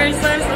Are